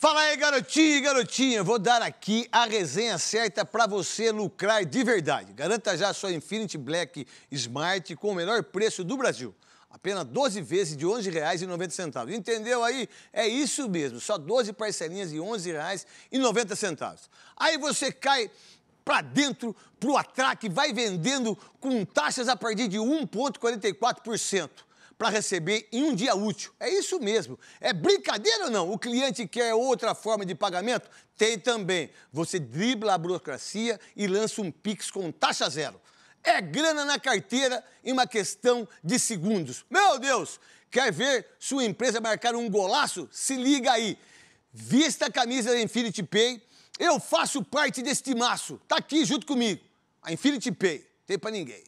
Fala aí, garotinho e garotinha. Vou dar aqui a resenha certa para você lucrar de verdade. Garanta já sua Infinity Black Smart com o menor preço do Brasil. Apenas 12 vezes de R$ 11,90. Entendeu aí? É isso mesmo, só 12 parcelinhas de R$ 11,90. Aí você cai para dentro, pro atraque, vai vendendo com taxas a partir de 1,44% para receber em um dia útil. É isso mesmo. É brincadeira ou não? O cliente quer outra forma de pagamento? Tem também. Você dribla a burocracia e lança um Pix com taxa zero. É grana na carteira em uma questão de segundos. Meu Deus! Quer ver sua empresa marcar um golaço? Se liga aí. Vista a camisa da Infinity Pay. Eu faço parte deste maço. Tá aqui junto comigo. A Infinity Pay. Tem para ninguém.